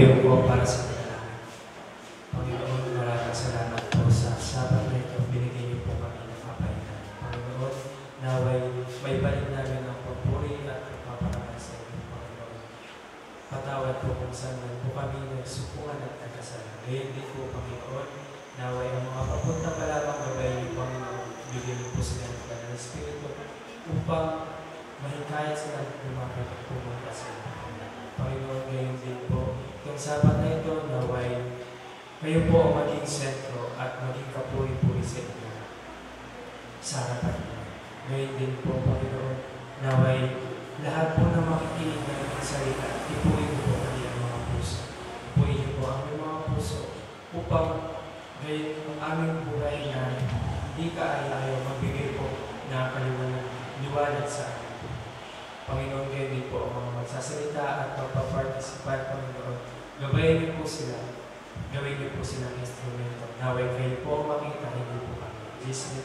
purihin po para sa panalangin. Maraming salamat po sa sabat na ito. Niyo po kami ng kapahingan. Panginoon, naway may balik namin ang papuri at pagpaparangal sa inyo, Panginoon. Po kung saan po kami nagsupungan at nagkasala. Ngayon din po, Panginoon, naway ang mga papunta pa lamang gabay niyo, Panginoon, bigyan ng Banal na Espiritu upang mahikayat sila lumapit at pumunta sa. Panginoon, ngayon din po, itong sabat na ito, naway kayo po ang maging sentro at maging kapuri-puri sa inyo sa harapan niyo. Ngayon din po, Panginoon, naway lahat po na makikinig ng mga salita, ipuin po ang mga puso. Ipuin po ang mga puso upang ngayon ang aming buhay na hindi ka ay ayaw magbigay po na kaliwanag, liwanag sa amin. Panginoon, ngayon din po ang mga magsasalita at magpaparticipat, Panginoon. Gabayan niyo po sila. Gawin niyo po silang instrumento. Naway kayo po makita, hindi po kami. Jesus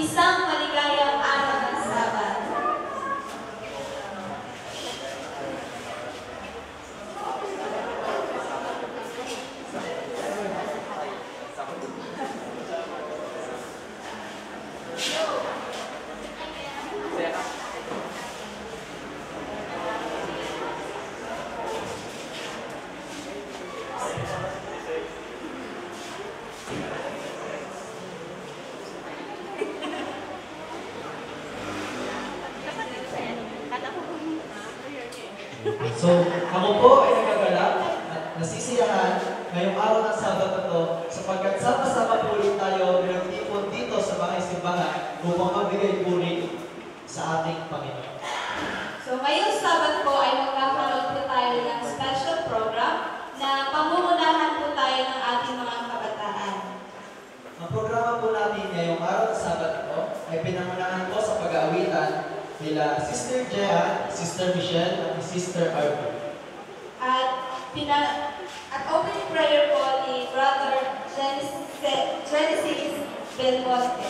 isang Sister Michelle, at Sister Arthur. At pina at opening prayer po ni Brother Genesis, Belmonte.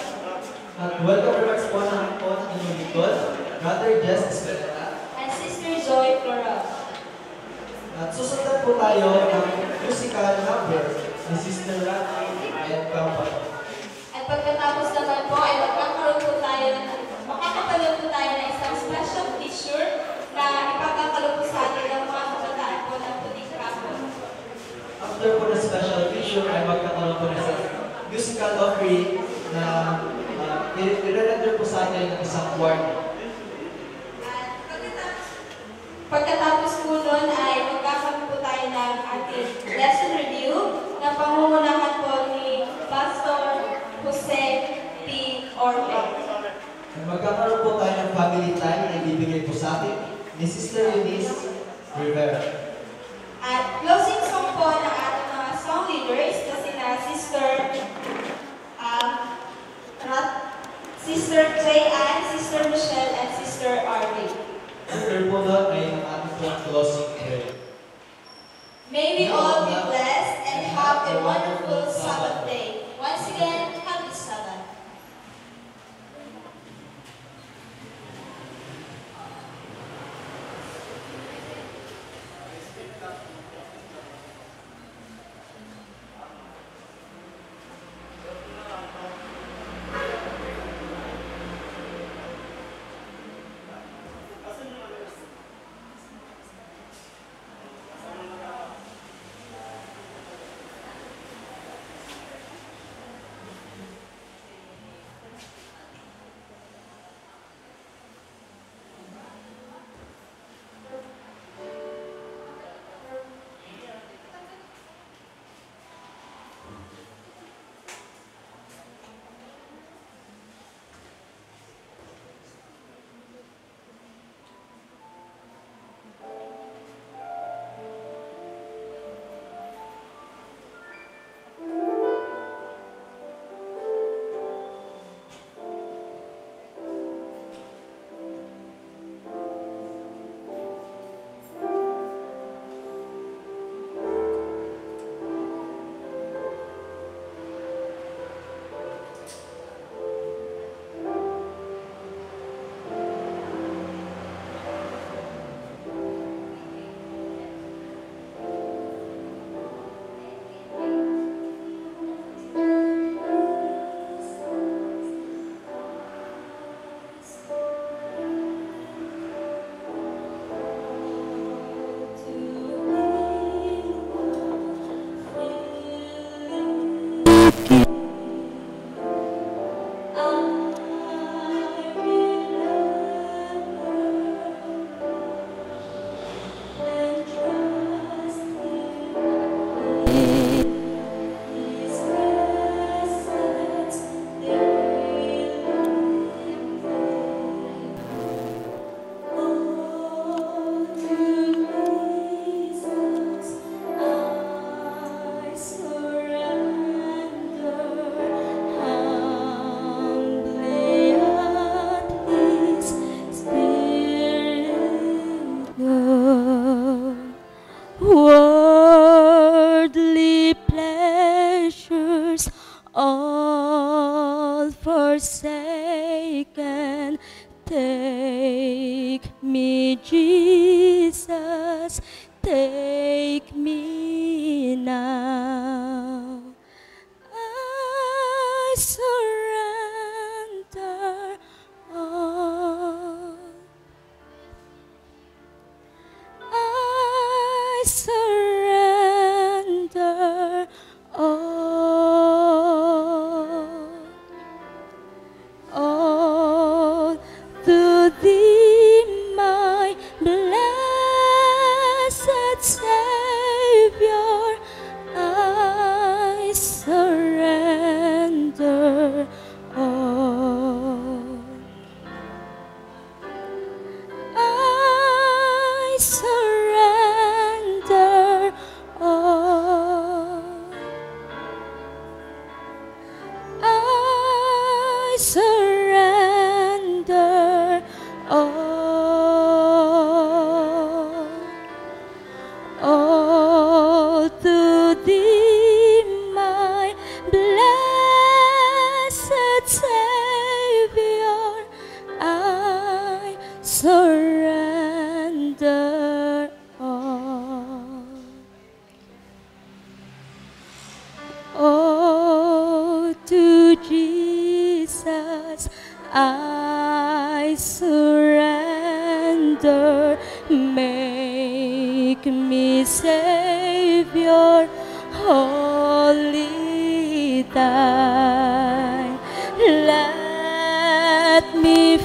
At welcome remarks po ng po ng inyong lingkod, Brother Jess Espereta. and Sister Joy Floral. At susundan po tayo ng musical number ni Sister Randy and Company. At pagkatapos naman po ay magkakaroon po tayo makakapanood po tayo ng isang special picture na ipagkakaroon po sa atin ng mga kabataan po ng Puting Kapon. After po na special feature ay magkakaroon po na sa musical offering na uh, i-render po sa atin ng isang. At pagkatapos, po nun ay magkakaroon po tayo ng ating lesson review na pamumunahan po ni Pastor Jose P. Orbe. Magkakaroon po tayo ng family time na ibibigay po sa atin ni Sister Eunice Rivera. At closing song po ng ating mga song leaders na sina Sister um, Rat, Sister Jay Ann, Sister Michelle, and Sister Arlie. After po doon ay ang ating closing prayer. May we all be blessed and have a wonderful Sabbath day. Wholly thine. Let me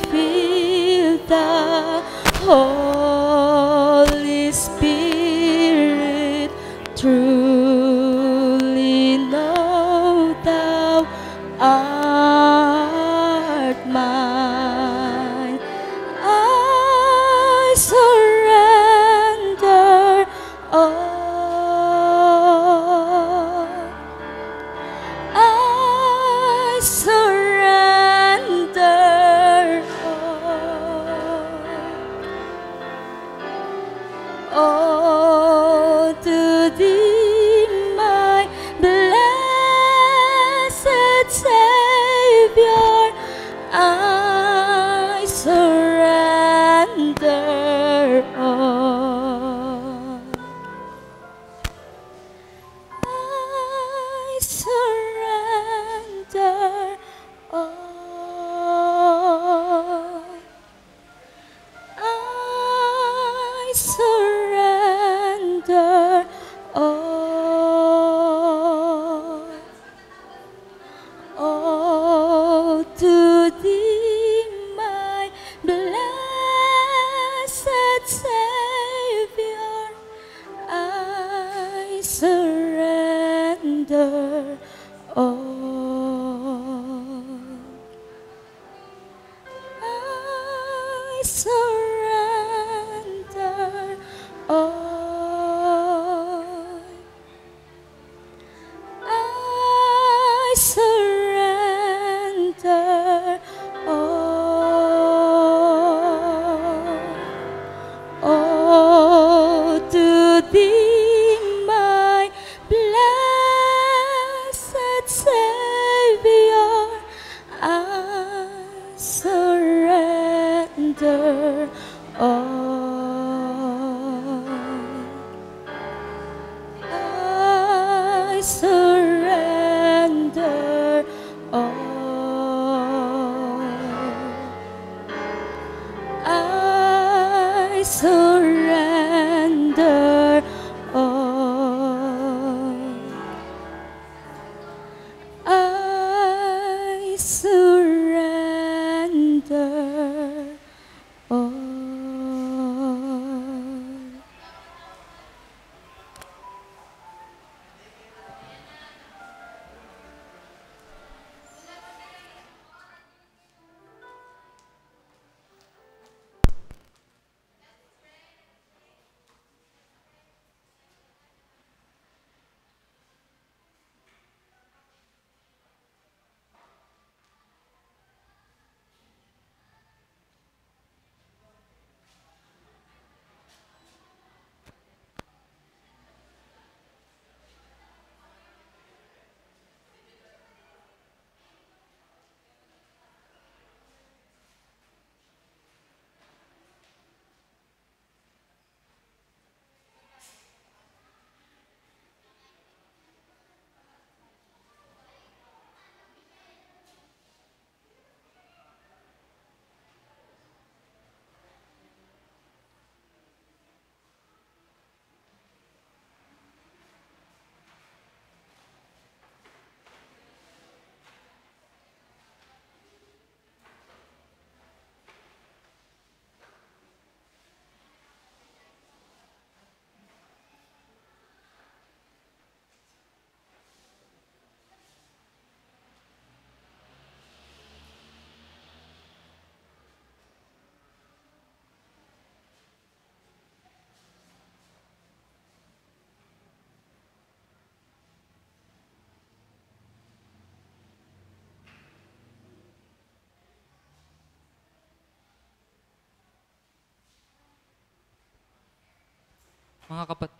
Mga kapat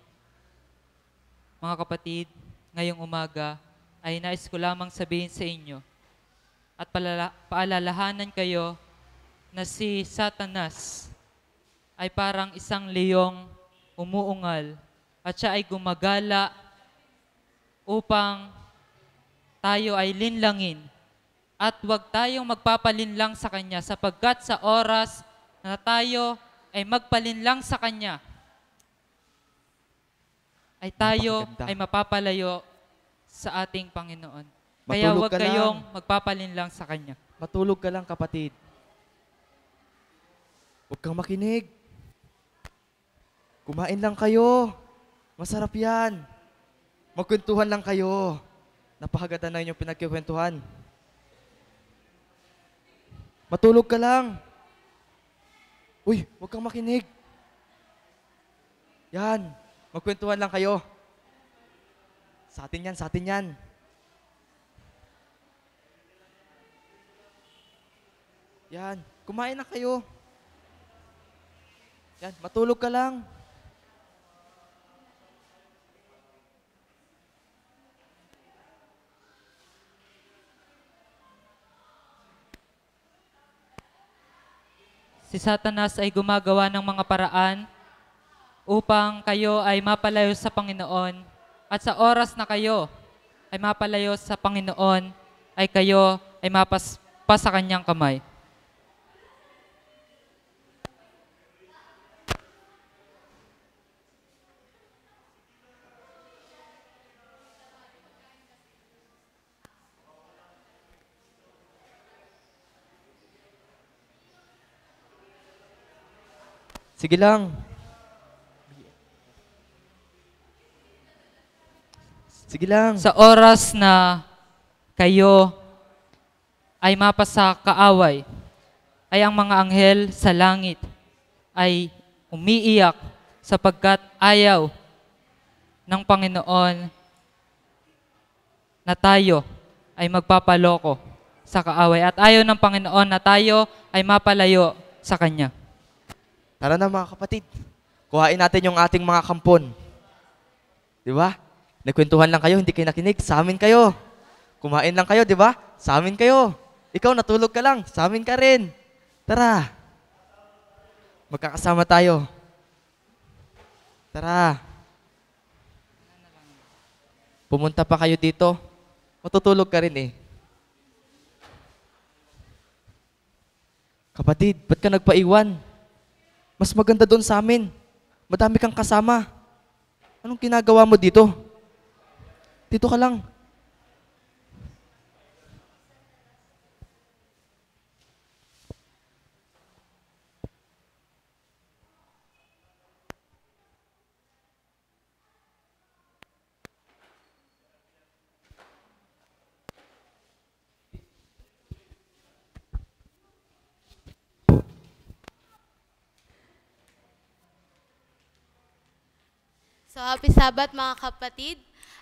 Mga kapatid, ngayong umaga ay nais ko lamang sabihin sa inyo at paalalahanan kayo na si Satanas ay parang isang leyong umuungal at siya ay gumagala upang tayo ay linlangin at huwag tayong magpapalinlang sa Kanya sapagkat sa oras na tayo ay magpalinlang sa Kanya, ay tayo ay mapapalayo sa ating Panginoon. Kaya huwag ka lang. kayong magpapalinlang sa Kanya. Matulog ka lang, kapatid. Huwag kang makinig. Kumain lang kayo. Masarap yan. Magkwentuhan lang kayo. Napakaganda na inyong pinagkikwentuhan. Matulog ka lang. Uy, huwag kang makinig. Yan. Magkwentuhan lang kayo. Sa atin yan, sa atin yan. Yan. Kumain na kayo. Yan. Matulog ka lang. Si Satanas ay gumagawa ng mga paraan upang kayo ay mapalayo sa Panginoon. At sa oras na kayo ay mapalayo sa Panginoon, ay kayo ay mapaspa sa kanyang kamay. Sige lang. Sige lang. Sa oras na kayo ay mapasa kaaway, ay ang mga anghel sa langit ay umiiyak sapagkat ayaw ng Panginoon na tayo ay magpapaloko sa kaaway at ayaw ng Panginoon na tayo ay mapalayo sa Kanya. Tara na mga kapatid. Kuhain natin yung ating mga kampon. Di ba? Nagkwentuhan lang kayo, hindi kayo nakinig. Sa amin kayo. Kumain lang kayo, di ba? Sa amin kayo. Ikaw natulog ka lang, sa amin ka rin. Tara. Magkakasama tayo. Tara. Pumunta pa kayo dito. Matutulog ka rin eh. Kapatid, ba't ka nagpaiwan? Mas maganda doon sa amin. Madami kang kasama. Anong ginagawa mo dito? Dito ka lang. So, happy Sabbath mga kapatid.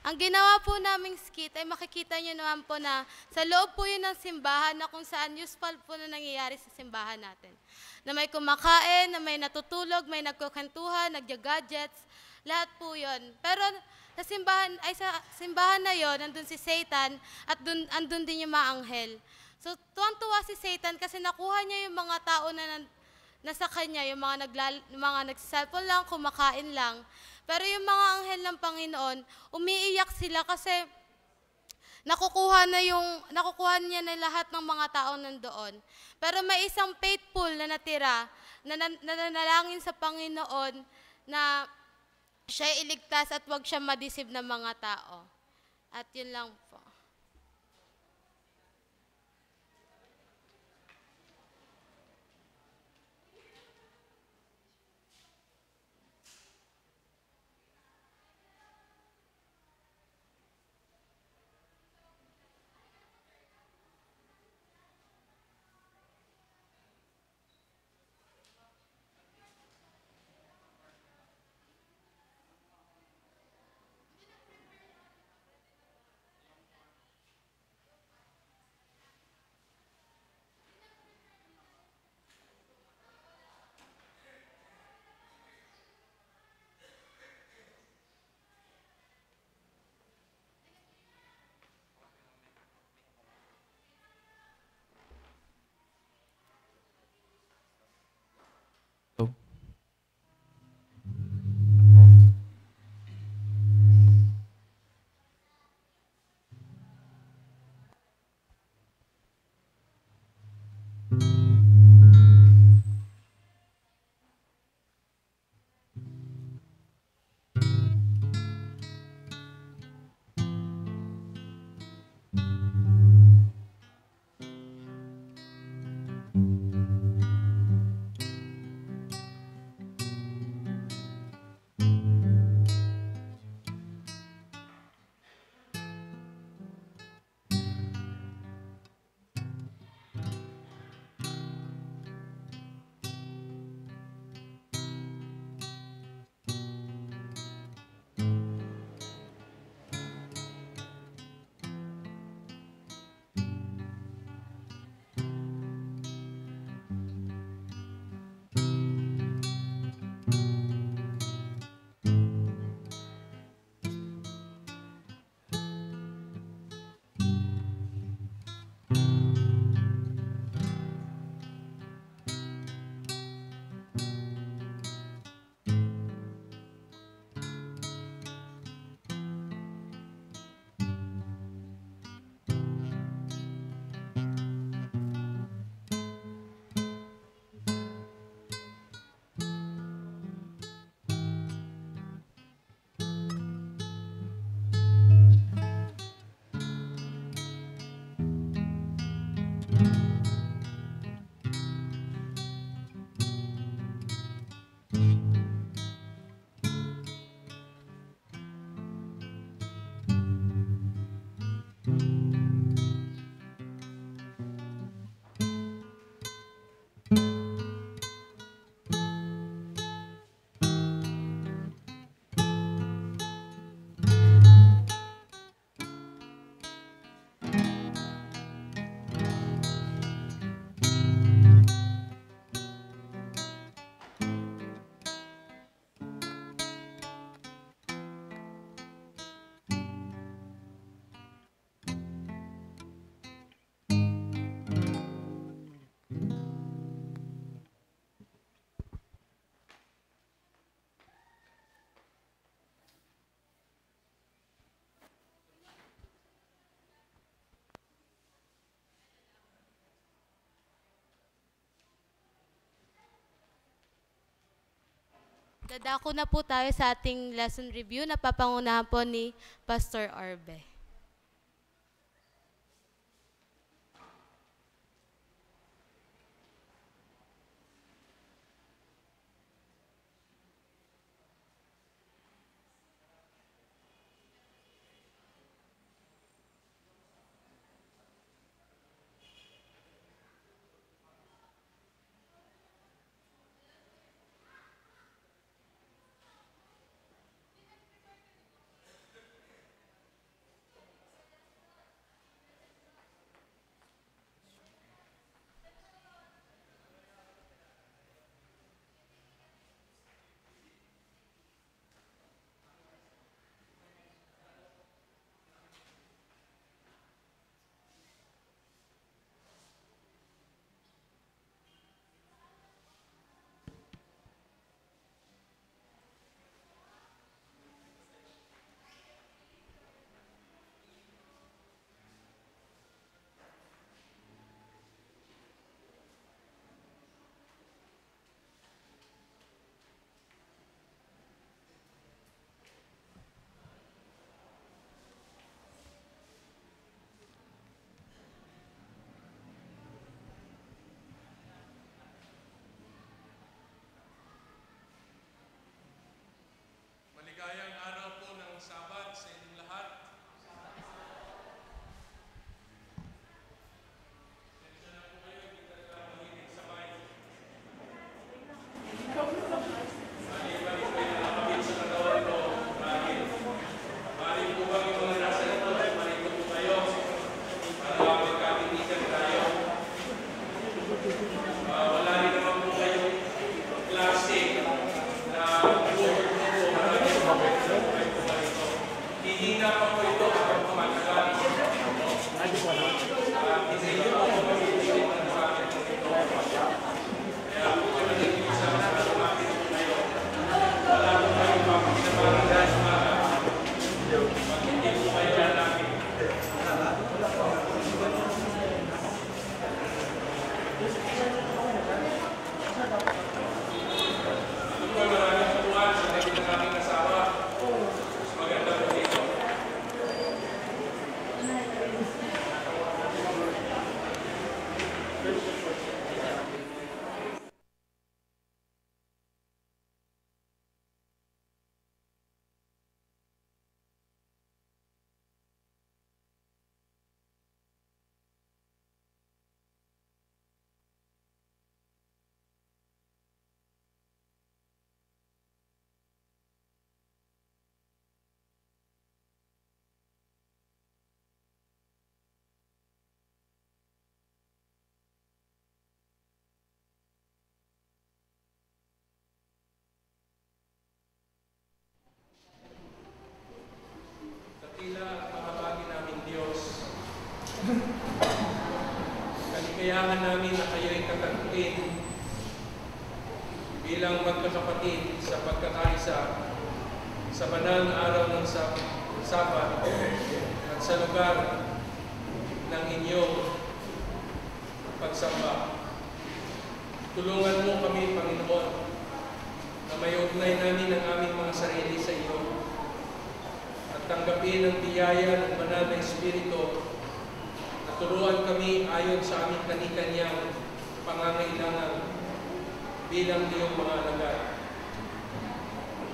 Ang ginawa po naming skit ay makikita nyo naman po na sa loob po yun ng simbahan na kung saan useful po na nangyayari sa simbahan natin. Na may kumakain, na may natutulog, may nagkukantuhan, nagja-gadgets, lahat po yun. Pero sa simbahan, ay sa simbahan na yon nandun si Satan at dun, andun din yung mga anghel. So, tuwang-tuwa si Satan kasi nakuha niya yung mga tao na nasa kanya, yung mga, naglal, mga nagsiselfon lang, kumakain lang. Pero yung mga anghel ng Panginoon, umiiyak sila kasi nakukuha na yung nakukuha niya na lahat ng mga tao nandoon. Pero may isang faithful na natira na nan- nananalangin sa Panginoon na siya iligtas at wag siya madisib ng mga tao. At yun lang. Dadako na po tayo sa ating lesson review na papangunahan po ni Pastor Orbe. Dakila at mahabagi namin Diyos. Kaligayahan namin na kayo'y katagpuin bilang magkakapatid sa pagkakaisa sa banal na araw ng Sab- Sabat at sa lugar ng inyong pagsamba. Tulungan mo kami, Panginoon, na may ugnay namin ang aming mga sarili sa iyo tanggapin ang biyaya ng banal na Espiritu na turuan kami ayon sa aming kanikanyang pangangailangan bilang iyong mga alagad.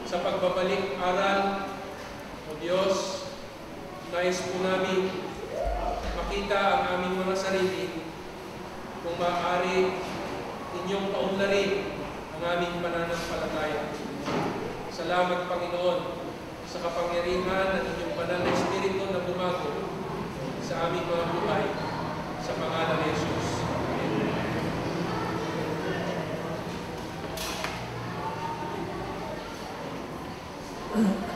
Sa pagbabalik aral, O Diyos, nais po namin makita ang aming mga sarili kung maaari inyong paunlarin ang aming pananampalataya. Salamat, Panginoon, sa kapangyarihan banal na Espiritu na bumago sa aming mga buhay sa pangalan ni Jesus. Amen.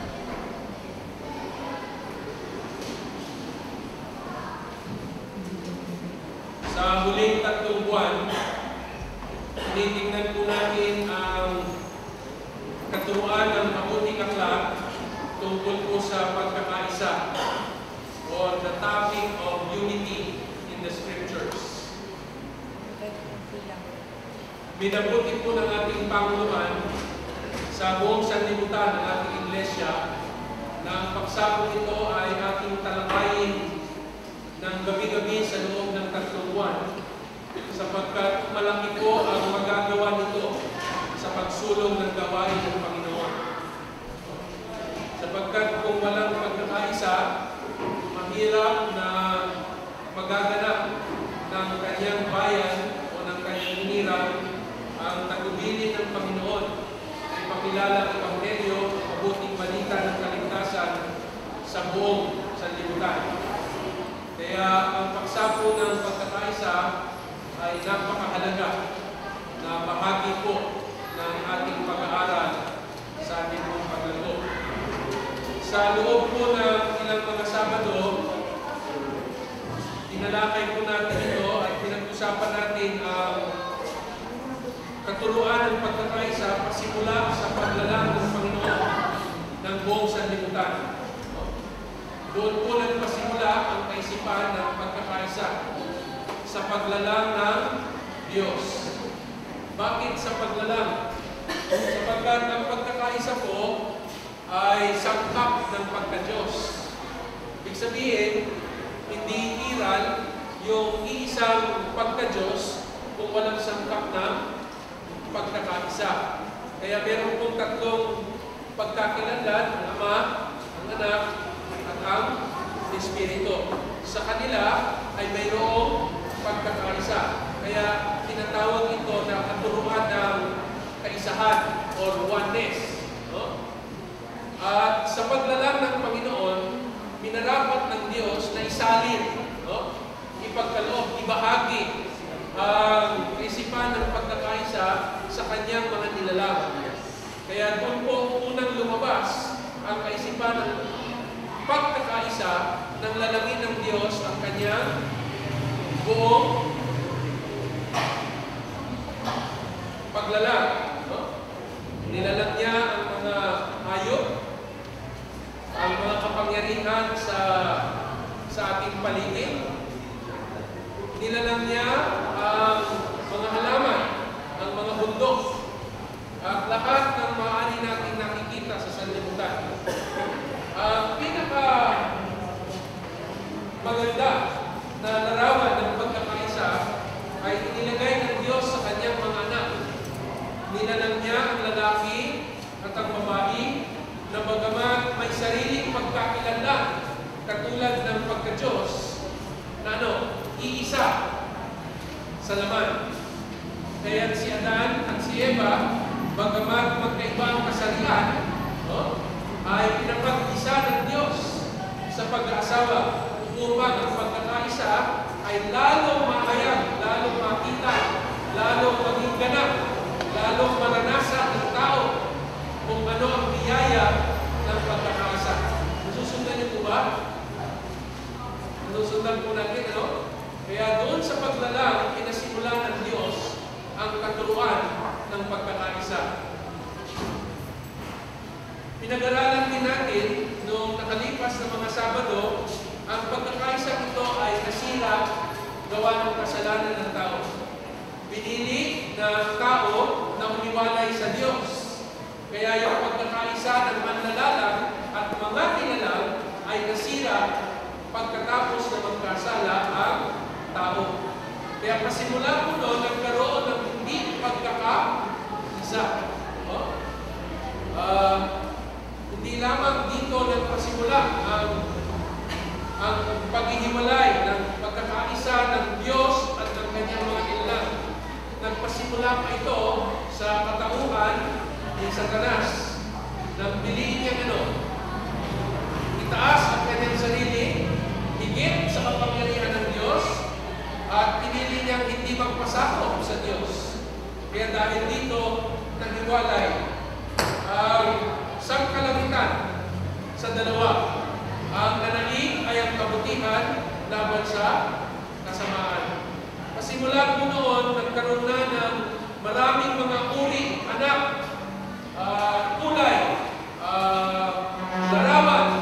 Pagkakaisa ng lalangin ng Diyos ang kanyang buong paglalang. No? Nilalang niya ang mga hayop, ang mga kapangyarihan sa sa ating paligid. Nilalang niya ang mga halaman, ang mga bundok, at lahat ng maaari nating nakikita sa sanlibutan. Ang pinaka maganda na larawan ng pagkakaisa ay inilagay ng Diyos sa kanyang mga anak. Nilalang niya ang lalaki at ang babae na bagamat may sariling pagkakilanlan katulad ng pagka-Diyos na ano, iisa sa laman. Kaya si Adan at si Eva, bagamat magkaiba ang kasarian, no, ay pinapag-isa ng Diyos sa pag-aasawa upang ang pagkakaisa ay lalong mahayag, lalong makita, lalong maging ganap, lalong maranasan ng tao kung ano ang biyaya ng pagkakaisa. Nasusundan niyo po ba? Nasusundan po natin, ano? Kaya doon sa paglalang, pinasimulan ng Diyos ang katuruan ng pagkakaisa. Pinag-aralan din natin noong nakalipas na mga Sabado, ang pagkakaisa ito ay nasira gawa ng kasalanan ng tao. Pinili ng tao na umiwalay sa Diyos. Kaya yung pagkakaisa ng manlalalang at mga nilalang ay nasira pagkatapos na magkasala ang tao. Kaya pasimula po noon, nagkaroon ng hindi pagkakaisa. Oh? Uh, hindi lamang dito nagpasimula ang ang paghihiwalay ng pagkakaisa ng Diyos at ng kanyang mga nilalang. Nagpasimula pa ito sa katauhan ni Satanas nang piliin niya ano, itaas ang kanyang sarili, higit sa kapangyarihan ng Diyos, at pinili niyang hindi magpasakop sa Diyos. Kaya dahil dito, naghiwalay ang sangkalamitan sa dalawa. Ang nanaig ay ang kabutihan laban sa kasamaan. Pasimula po noon, nagkaroon na ng maraming mga uri, anak, ah, kulay, ah, larawan,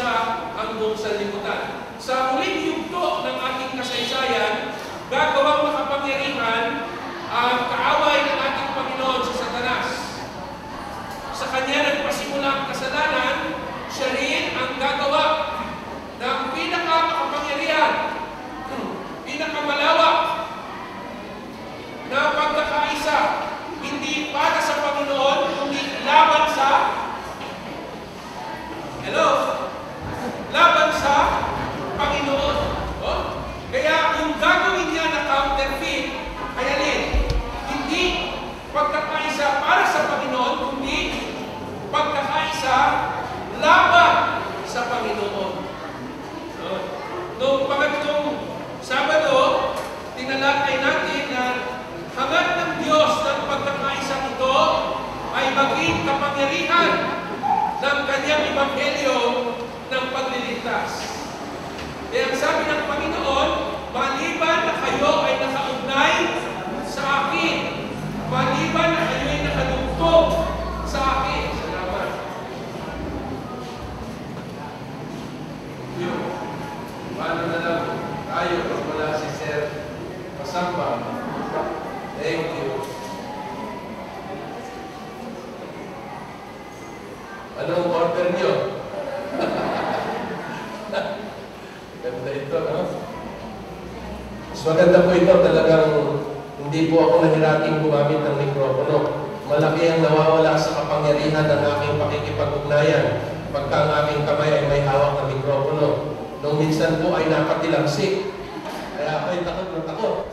bansa hanggang sa limutan. Sa huling yugto ng ating kasaysayan, gagawang makapangyarihan ang kaaway ng ating Panginoon sa Satanas. Sa kanya na sa laban sa Panginoon. So, noong pangatlong Sabado, tinalakay natin na hangad ng Diyos ng pagkakaisang ito ay maging kapangyarihan ng kanyang ebanghelyo ng pagliligtas. Kaya ang sabi ng Panginoon, maliban na kayo ay nakaugnay sa akin, maliban na kayo ay nakadugtog tayo pag wala si Sir Pasamba. Thank you. Anong order niyo? Ganda ito, no? Mas maganda po ito talagang hindi po ako nahirating gumamit ng mikropono. Malaki ang nawawala sa kapangyarihan ng aking pakikipag-ugnayan pagka ang aking kamay ay may hawak na mikropono. Nung minsan po ay nakatilagsik 된다고 그런다고?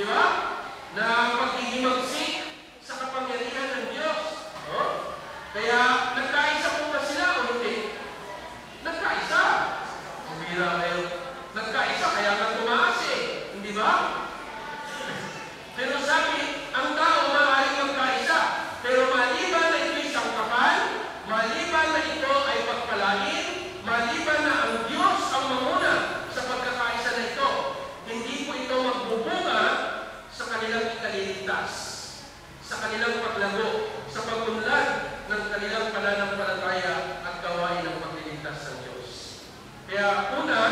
Di ba? Na paghihimagsik sa kapangyarihan ng Diyos. Oh? Kaya nagkaisa po ba sila o hindi? Nagkaisa. Bumira kayo. Nagkaisa kaya nga tumaas eh. Hindi ba? Pero sabi, ang tao maaaring magkaisa. Pero maliban na ito'y sangkapan, maliban na ito ay pagpalain, maliban na ang Diyos ang mamuna sa pagkakaisa na ito, hindi po ito magbubunga sa kanilang ikaliligtas, sa kanilang paglago, sa pagunlad ng kanilang pananampalataya at gawain ng pagliligtas ng Diyos. Kaya una,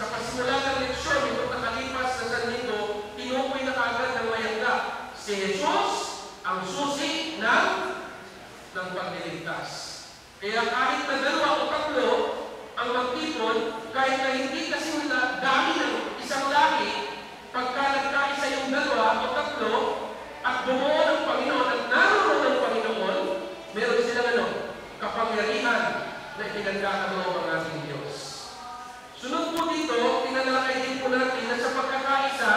sa pasimula ng leksyon, ito nakalipas na sanlinggo, tinukoy na kaagad ng mayangga. Si Jesus ang susi ng, ng pagliligtas. Kaya kahit na dalawa o tatlo ang magtipon, kahit na hindi kasi dami ng isang lahi, pagka nagkaisa yung dalawa o tatlo, at bumuo ng Panginoon at naroon ng Panginoon, meron silang ano, kapangyarihan na ipinagkakaroon ang ating Diyos. Sunod po dito, tinalakay din po natin na sa pagkakaisa,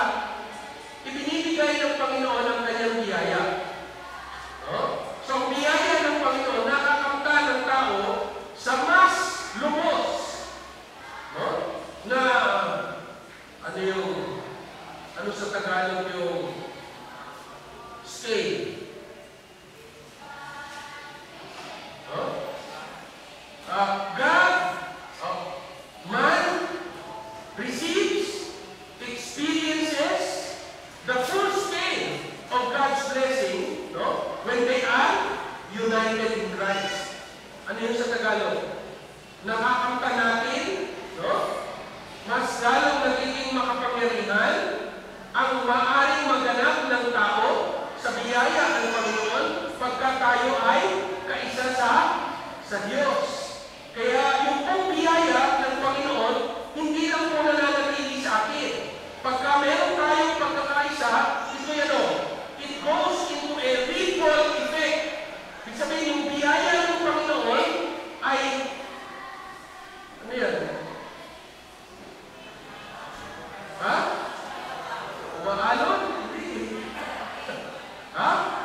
ibinibigay ng Panginoon ang kanyang biyaya. No? So, ang biyaya ng Panginoon nakakamta ng tao sa mas lubos. No? Na, ano yung, ano sa Tagalog yung string. Oh. Uh, God, oh, man receives, experiences the full scale of God's blessing no? when they are united in Christ. Ano yun sa Tagalog? Natin, no? mas lalong nagiging makapangyarihan ang maaaring maganap ng biyaya ng Panginoon pagka tayo ay kaisa sa, sa Diyos. Kaya yung pong biyaya ng Panginoon, hindi lang po nananatili sa akin. Pagka meron tayong pagkakaisa, ito yan o, it goes into a ripple effect. Ibig sabihin, yung biyaya ng Panginoon ay, ano yan? Ha? Umaalon? 어?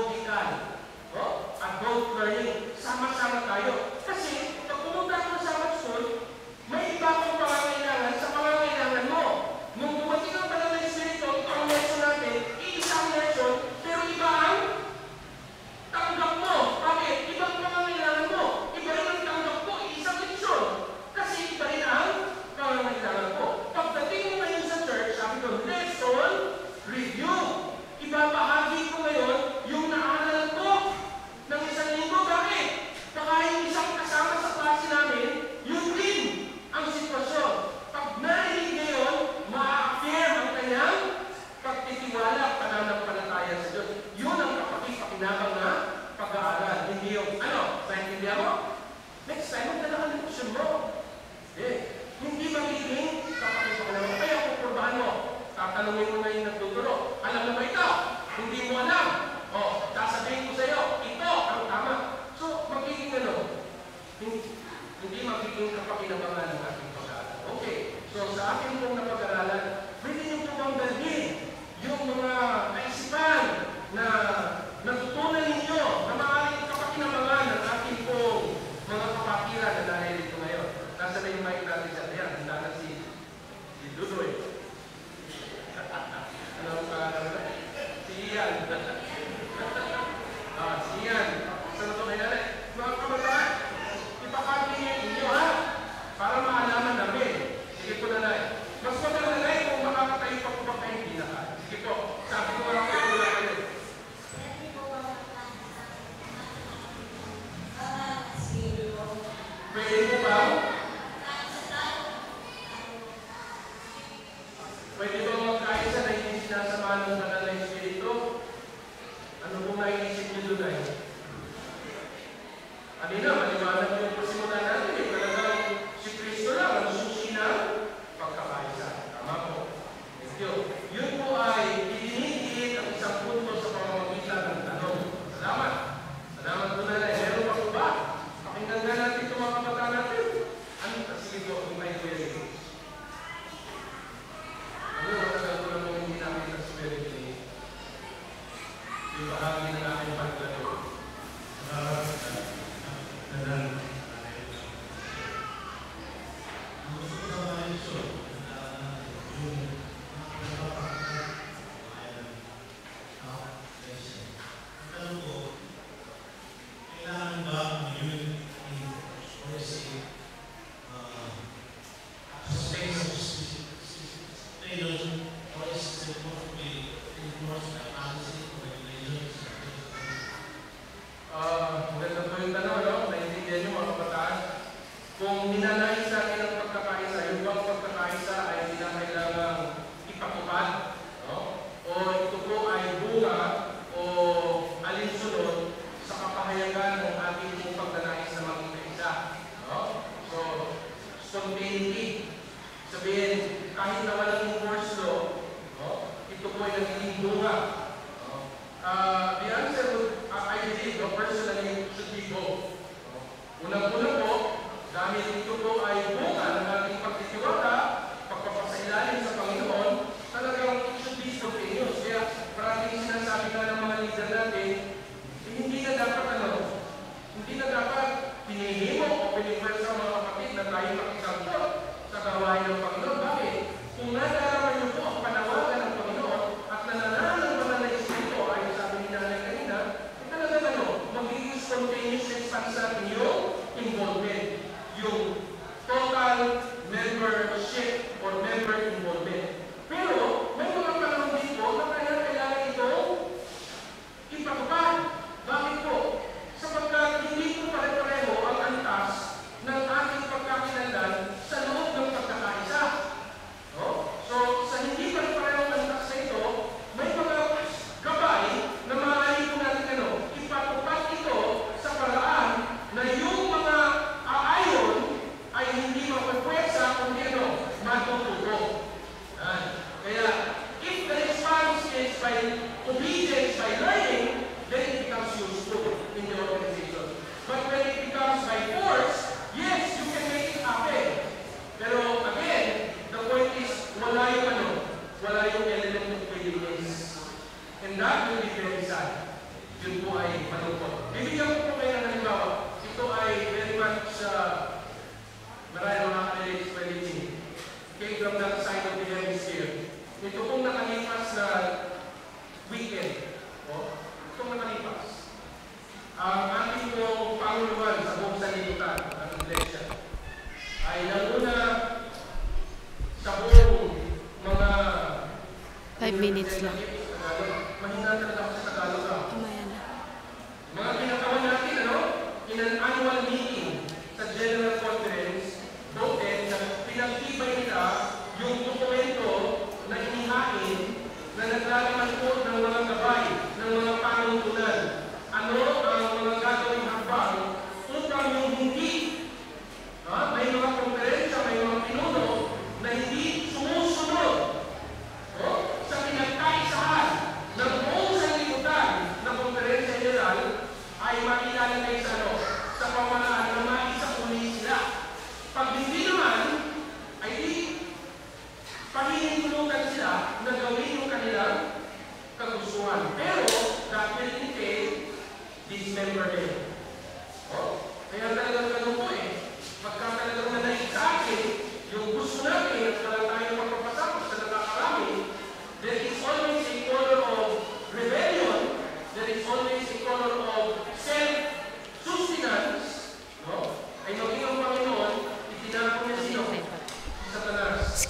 Andragogical. Oh, adult learning. Sama-sama tayo. Kasi,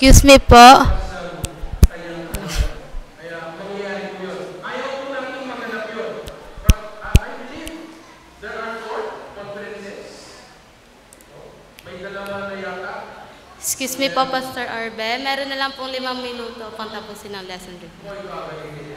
Excuse me po. Excuse me po, Pastor Arbe. Meron na lang pong limang minuto pang tapusin ang lesson review.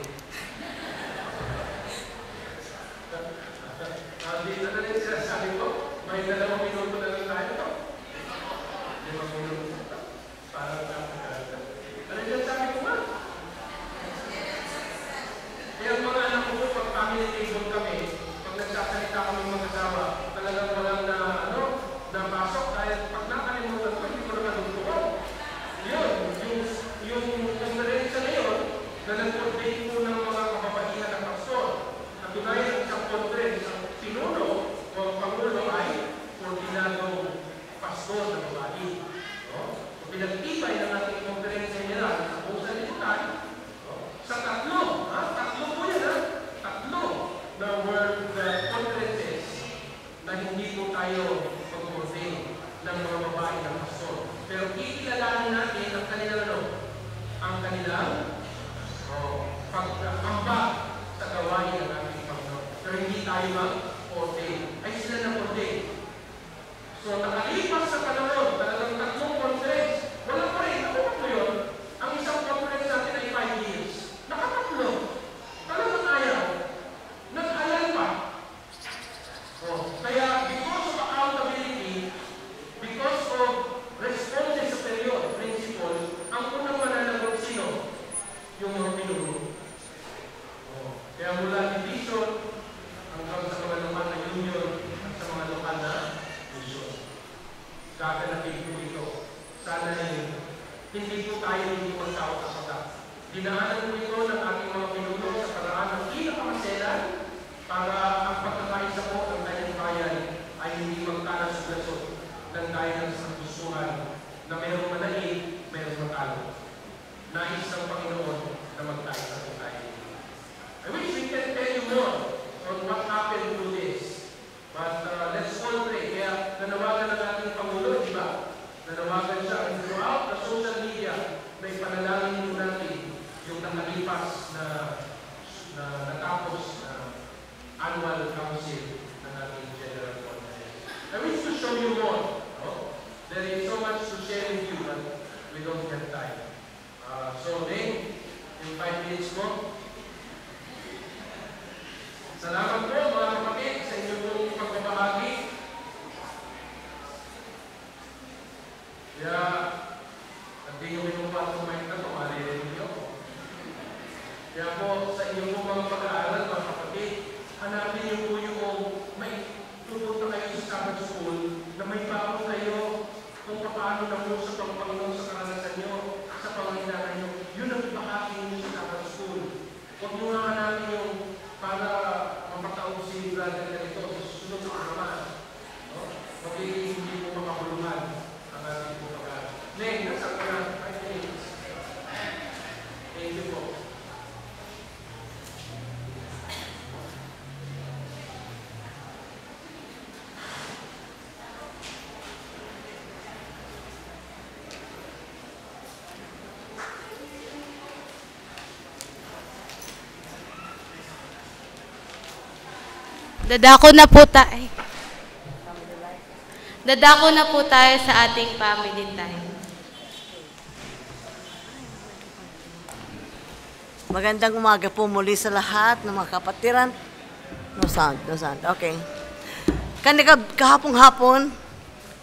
Dadako na po tayo. Dadako na po tayo sa ating family time. Magandang umaga po muli sa lahat ng mga kapatiran. No sound, no sound. Okay. Kanina kahapong hapon,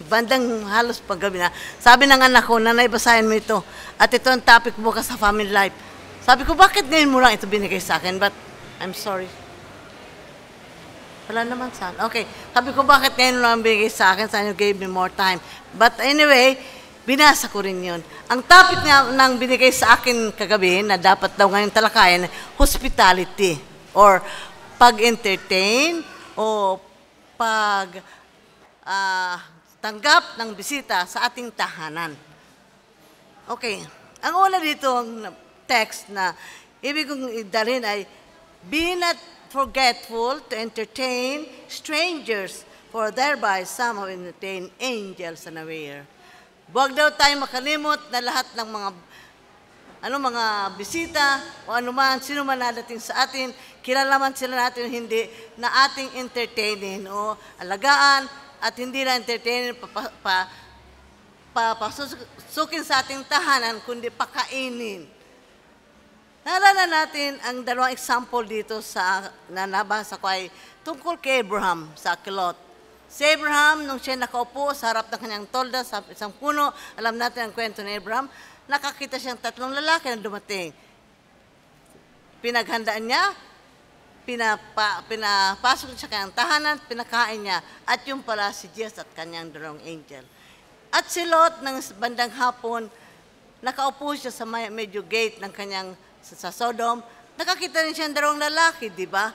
bandang halos paggabi na, sabi ng anak ko, nanay, basahin mo ito. At ito ang topic bukas sa family life. Sabi ko, bakit ngayon mo lang ito binigay sa akin? But, I'm sorry. Wala naman saan. Okay. Sabi ko, bakit ngayon lang binigay sa akin? Sana you gave me more time. But anyway, binasa ko rin yun. Ang topic nga ng binigay sa akin kagabi na dapat daw ngayon talakayan, hospitality or pag-entertain o pag ah, tanggap ng bisita sa ating tahanan. Okay. Ang una dito, ang text na ibig kong idalhin ay, Be not forgetful to entertain strangers, for thereby some have entertained angels unaware. Huwag daw tayo makalimot na lahat ng mga ano mga bisita o ano man, sino man nadating sa atin, kilala man sila natin hindi, na ating entertainin o alagaan at hindi na entertainin pa, pa, pa, sa ating tahanan, kundi pakainin. Naalala natin ang dalawang example dito sa na nabasa ko ay tungkol kay Abraham sa Kilot. Si Abraham, nung siya nakaupo sa harap ng kanyang tolda sa isang puno, alam natin ang kwento ni Abraham, nakakita siyang tatlong lalaki na dumating. Pinaghandaan niya, pinapa, pinapasok siya kanyang tahanan, pinakain niya, at yung pala si Jesus at kanyang dalawang angel. At si Lot, ng bandang hapon, nakaupo siya sa medyo gate ng kanyang sa, Sodom, nakakita rin siya ng dalawang lalaki, di ba?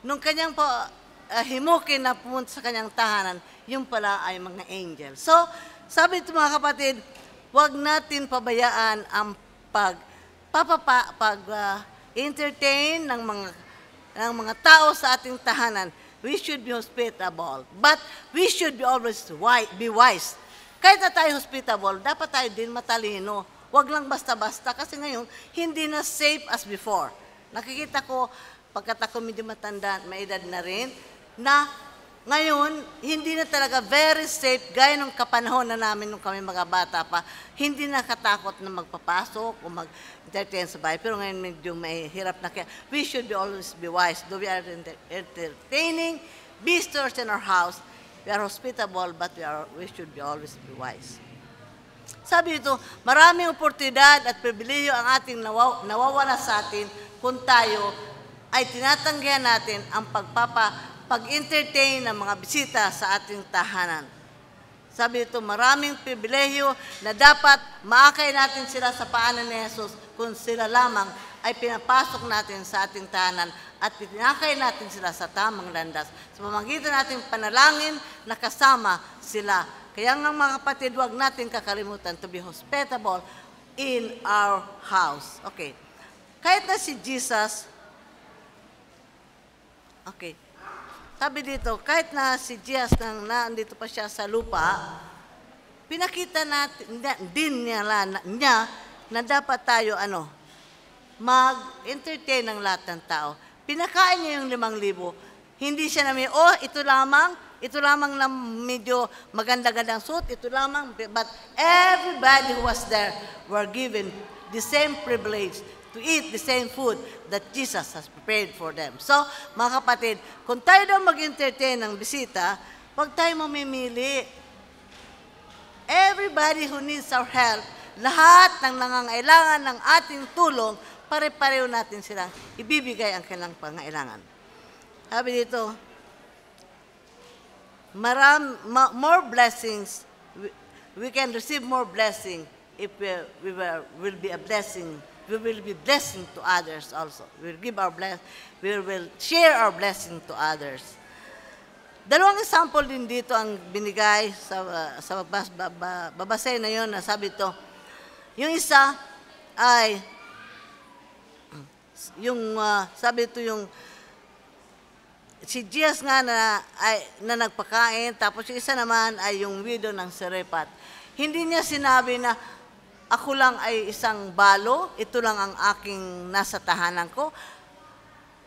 Nung kanyang pa, ah, himukin na pumunta sa kanyang tahanan, yung pala ay mga angel. So, sabi ito mga kapatid, huwag natin pabayaan ang pag papapa, pag ah, entertain ng mga ng mga tao sa ating tahanan. We should be hospitable, but we should be always wi- be wise. Kahit na tayo hospitable, dapat tayo din matalino. Huwag lang basta-basta kasi ngayon, hindi na safe as before. Nakikita ko, pagkat ako medyo matanda, may edad na rin, na ngayon, hindi na talaga very safe, gaya nung kapanahon na namin nung kami mga bata pa, hindi nakatakot na magpapasok o mag-entertain sa bahay. Pero ngayon medyo may hirap na kaya. We should be always be wise. Though we are enter- entertaining visitors in our house, we are hospitable, but we, are, we should be always be wise. Sabi ito, maraming oportunidad at pribileyo ang ating nawaw, nawawala sa atin kung tayo ay tinatanggihan natin ang pagpapa, pag-entertain ng mga bisita sa ating tahanan. Sabi ito, maraming pribileyo na dapat maakay natin sila sa paanan ni Jesus kung sila lamang ay pinapasok natin sa ating tahanan at pinakay natin sila sa tamang landas. Sa pamagitan nating panalangin, nakasama sila. Kaya nga mga kapatid, huwag natin kakalimutan to be hospitable in our house. Okay. Kahit na si Jesus, okay, sabi dito, kahit na si Jesus nang nandito pa siya sa lupa, pinakita natin na, din niya, na, niya na dapat tayo ano, mag-entertain ng lahat ng tao. Pinakain niya yung limang libo. Hindi siya namin, oh, ito lamang, ito lamang na medyo maganda-gandang suit, ito lamang. But everybody who was there were given the same privilege to eat the same food that Jesus has prepared for them. So, mga kapatid, kung tayo daw mag-entertain ng bisita, huwag tayo mamimili. Everybody who needs our help, lahat ng nangangailangan ng ating tulong, pare-pareho natin silang ibibigay ang kanilang pangailangan. Sabi dito, maram, ma- more blessings, we, we can receive more blessing if we, we were, will be a blessing, we will be blessing to others also. We will give our bless, we will share our blessing to others. Dalawang example din dito ang binigay sa uh, sa babas, baba, babasay na yon na sabi to. Yung isa ay yung uh, sabi to yung si Diaz nga na, ay, na nagpakain, tapos yung isa naman ay yung widow ng Serepat. Hindi niya sinabi na ako lang ay isang balo, ito lang ang aking nasa tahanan ko.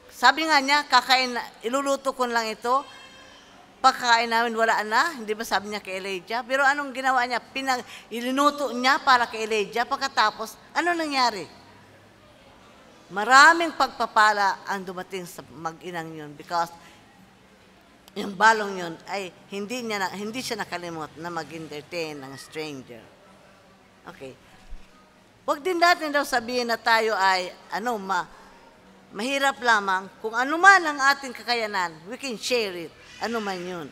Sabi nga niya, kakain, iluluto ko lang ito, pagkakain namin wala na, hindi ba sabi niya kay Elijah? Pero anong ginawa niya? Pinag, ilinuto niya para kay Elijah, pagkatapos, ano nangyari? Maraming pagpapala ang dumating sa mag-inang yun because yung balong yun ay hindi, niya na, hindi siya nakalimot na mag-entertain ng stranger. Okay. Huwag din natin daw sabihin na tayo ay, ano, ma, mahirap lamang. Kung ano man ang ating kakayanan, we can share it. Ano man yun.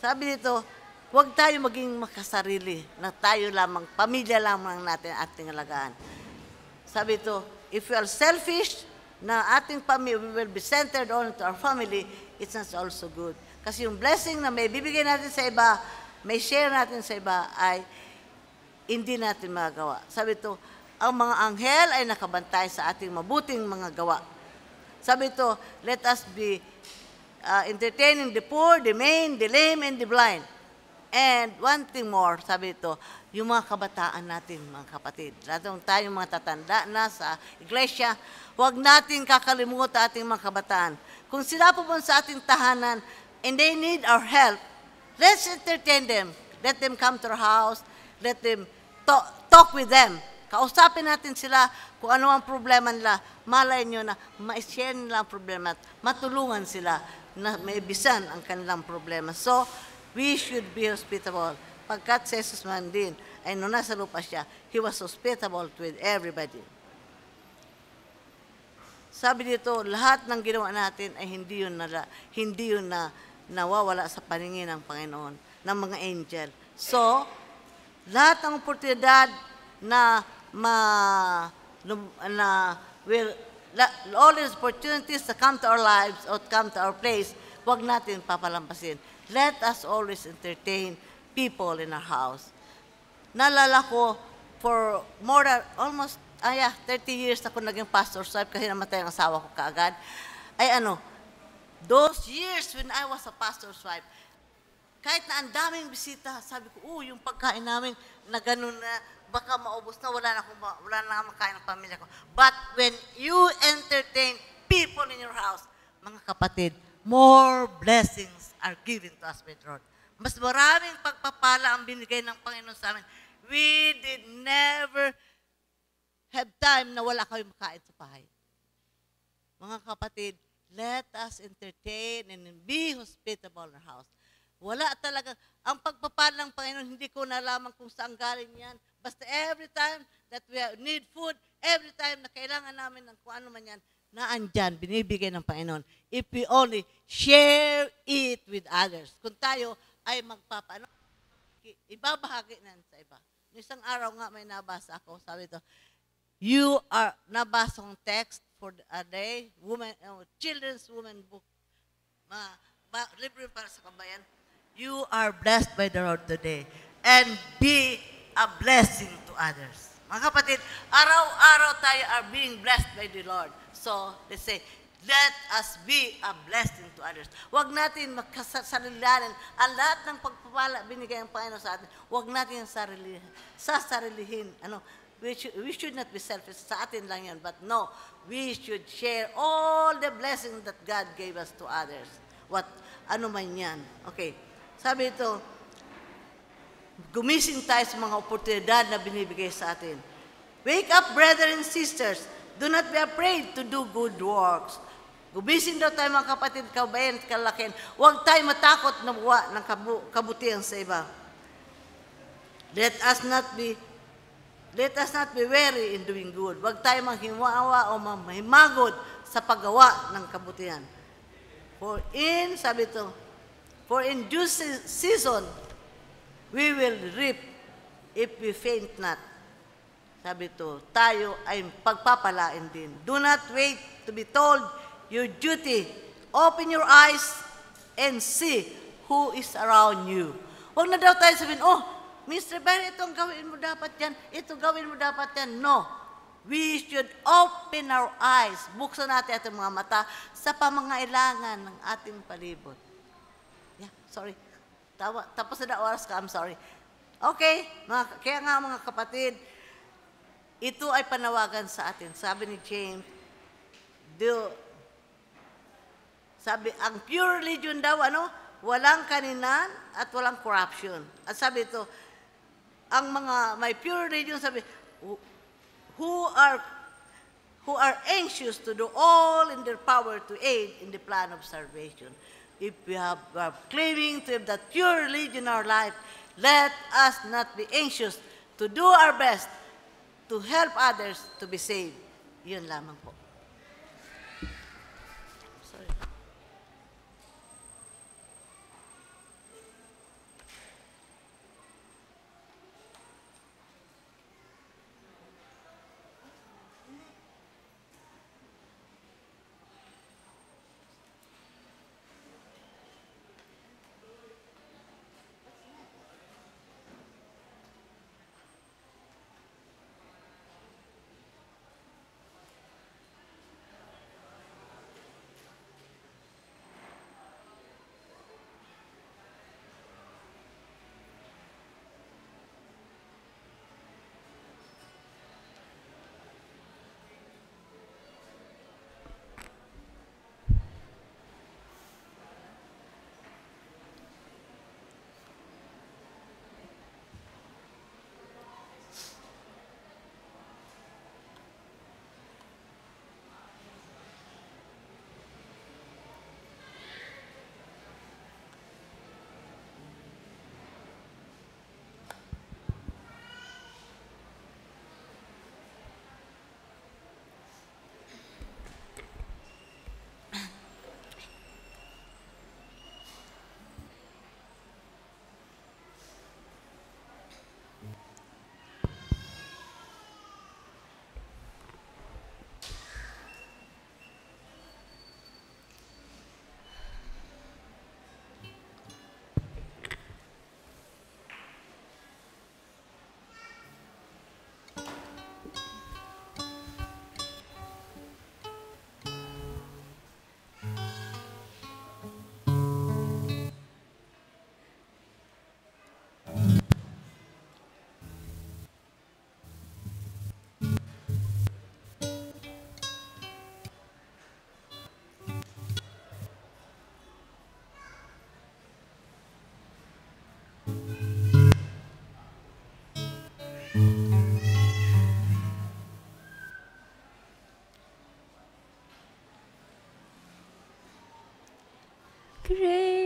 Sabi dito, huwag tayo maging makasarili na tayo lamang, pamilya lamang natin ating alagaan. Sabi ito, if we are selfish, na ating pamilya, we will be centered on to our family, it's not also good. Kasi yung blessing na may bibigay natin sa iba, may share natin sa iba, ay hindi natin magagawa. Sabi ito, ang mga anghel ay nakabantay sa ating mabuting mga gawa. Sabi ito, let us be uh, entertaining the poor, the maimed, the lame, and the blind. And one thing more, sabi ito, yung mga kabataan natin, mga kapatid, latong tayong mga tatanda na sa iglesia, huwag natin kakalimutan ating mga kabataan. Kung sila pupunta sa ating tahanan and they need our help, let's entertain them. Let them come to our house. Let them talk, talk with them. Kausapin natin sila kung ano ang problema nila. Malay nyo na ma-share nila ang problema at matulungan sila na maibisan ang kanilang problema. So, we should be hospitable. Pagkat si Jesus man din, ay nung nasa lupa siya, He was hospitable with everybody. Sabi dito, lahat ng ginawa natin ay hindi yun, na, hindi yun na nawawala sa paningin ng Panginoon, ng mga angel. So, lahat ng oportunidad na ma na will all these opportunities to come to our lives or come to our place, wag natin papalampasin. Let us always entertain people in our house. Nalala ko, for more than, almost, ah yeah, 30 years ako naging pastor's wife kasi namatay ang asawa ko kaagad. Ay ano, those years when I was a pastor's wife, kahit na ang daming bisita, sabi ko, oh, yung pagkain namin na ganun na, baka maubos na, wala na akong, wala na makain ng pamilya ko. But when you entertain people in your house, mga kapatid, more blessings are given to us by Lord. Mas maraming pagpapala ang binigay ng Panginoon sa amin. We did never have time na wala kayong makain sa bahay. Mga kapatid, let us entertain and be hospitable in our house. Wala talaga. Ang pagpapala ng Panginoon, hindi ko nalaman kung saan galing yan. Basta every time that we need food, every time na kailangan namin ng kung ano man yan, naandyan, binibigay ng Panginoon. If we only share it with others. Kung tayo ay magpapaano, ibabahagi na sa iba. Isang araw nga may nabasa ako, sabi ito, you are, nabasa kong text for a day, woman, uh, children's woman book, ma, ba, libre para sa kabayan. You are blessed by the Lord today and be a blessing to others. Mga kapatid, araw-araw tayo are being blessed by the Lord. So, let's say, let us be a blessing to others. Huwag natin magkasarilanin. Ang lahat ng pagpapala binigay ng Panginoon sa atin, huwag natin yung sarili, sasarilihin. Ano, we should, we should not be selfish. Sa atin lang yan. But no, we should share all the blessings that God gave us to others. What, ano man yan. Okay. Sabi ito, gumising tayo sa mga oportunidad na binibigay sa atin. Wake up, brothers and sisters. Do not be afraid to do good works. Gumising daw tayo mga kapatid, kabayan kalakin. Huwag tayo matakot na buwa ng kabu- kabutihan sa iba. Let us not be Let us not be weary in doing good. Huwag tayo manghimawa o mahimagod sa paggawa ng kabutihan. For in, sabi ito, for in due se- season, we will reap if we faint not. sabi to, tayo ay pagpapalain din. Do not wait to be told your duty. Open your eyes and see who is around you. Huwag na daw tayo sabihin, oh, Mr. Barry, itong gawin mo dapat yan, ito gawin mo dapat yan. No. We should open our eyes. Buksan natin ating mga mata sa pamangailangan ng ating palibot. Yeah, sorry. Tawa, tapos na oras ka, I'm sorry. Okay, mga, kaya nga mga kapatid, ito ay panawagan sa atin. Sabi ni James, do, sabi, ang pure religion daw, ano, walang kaninan at walang corruption. At sabi ito, ang mga may pure religion, sabi, who- are who are anxious to do all in their power to aid in the plan of salvation. If we have, are claiming to have that pure religion in our life, let us not be anxious to do our best to help others to be saved. Yun lamang po. 是谁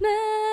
man.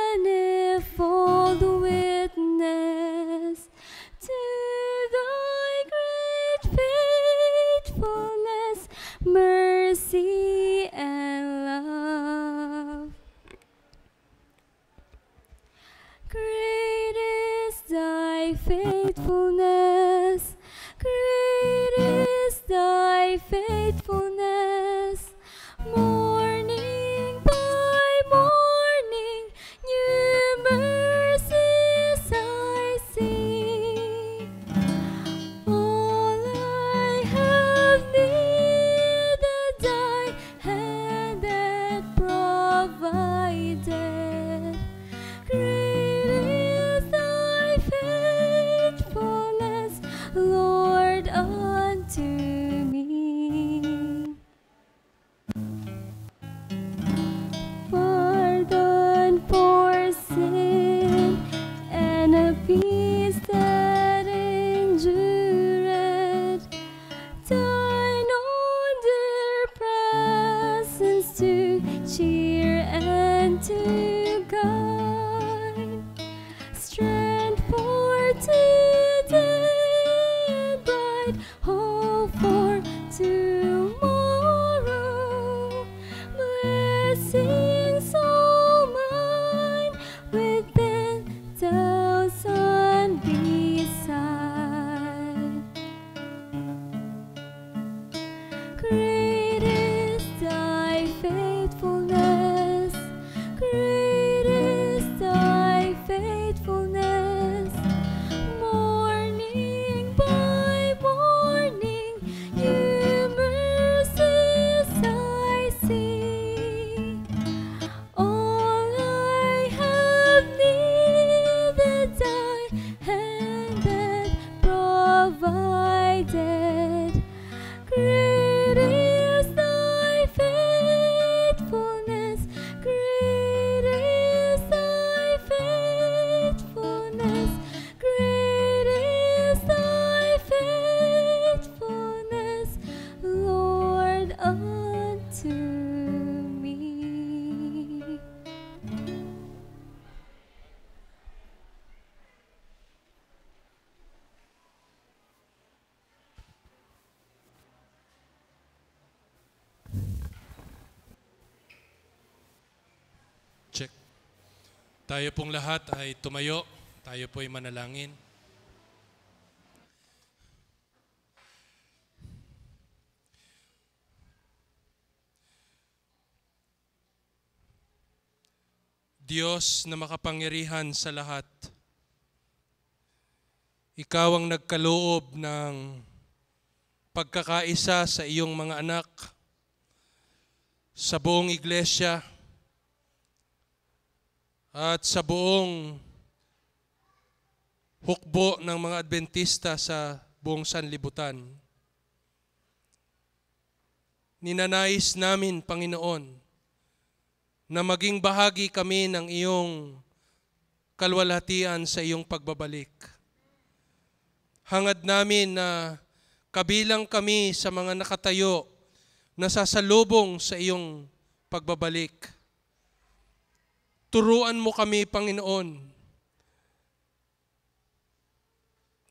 Tayo pong lahat ay tumayo. Tayo po ay manalangin. Diyos na makapangyarihan sa lahat, Ikaw ang nagkaloob ng pagkakaisa sa iyong mga anak sa buong iglesia at sa buong hukbo ng mga Adventista sa buong sanlibutan. Ninanais namin, Panginoon, na maging bahagi kami ng iyong kalwalhatian sa iyong pagbabalik. Hangad namin na kabilang kami sa mga nakatayo na sasalubong sa iyong pagbabalik. Turuan mo kami, Panginoon,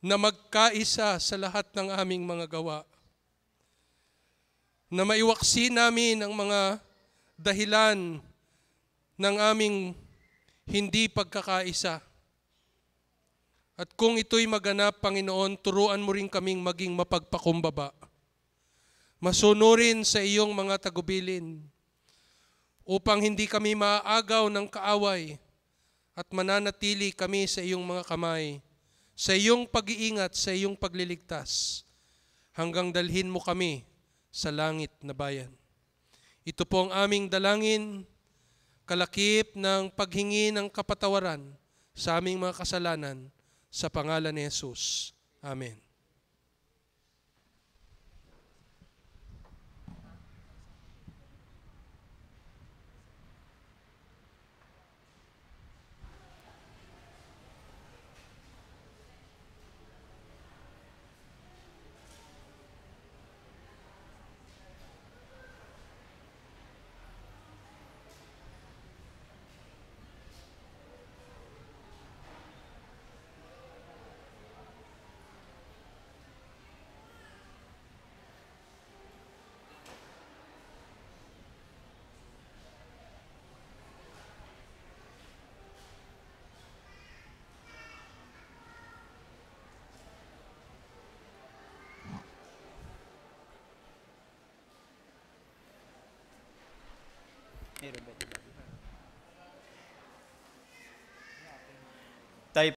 na magkaisa sa lahat ng aming mga gawa. Na maiwaksi namin ang mga dahilan ng aming hindi pagkakaisa. At kung ito'y maganap, Panginoon, turuan mo rin kaming maging mapagpakumbaba. Masunurin sa iyong mga tagubilin upang hindi kami maaagaw ng kaaway at mananatili kami sa iyong mga kamay, sa iyong pag-iingat, sa iyong pagliligtas, hanggang dalhin mo kami sa langit na bayan. Ito po ang aming dalangin, kalakip ng paghingi ng kapatawaran sa aming mga kasalanan sa pangalan ni Jesus. Amen.